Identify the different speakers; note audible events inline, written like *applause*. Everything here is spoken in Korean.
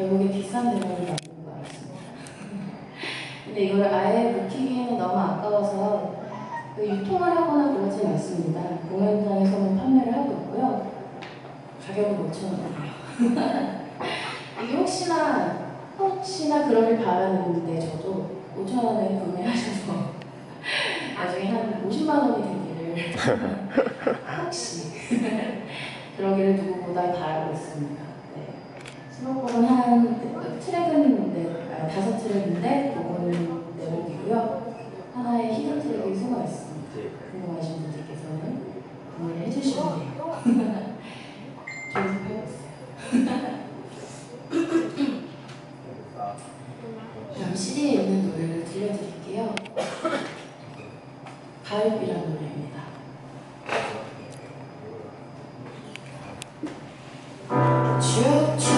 Speaker 1: 결국에 비싼 대박을 만든 것 같습니다. 근데 이걸 아예 묵히기에는 너무 아까워서 그 유통을 하거나 그러진 않습니다. 공연장에서는 판매를 하고 있고요. 가격은 5,000원이에요. *laughs* 이게 혹시나 혹시나 그러길 바라는데 저도 5,000원에 구매하셔서 *laughs* 나중에 한 50만 원이 되기를 *laughs* 혹시 그러기를 누구보다 바라고 있습니다. 네. 수록곡은 한 트랙은 네, 다섯 트랙인데 요거는 네 곡이고요. 하나의 히든 트랙이 소가 있습니다. 네. 궁금하신 분들께서는 문의를 해주시면 돼요. *laughs* 저희도 배웠어요. *laughs* 그럼 CD에 있는 노래를 들려드릴게요. 가을비라는 노래입니다. 쭉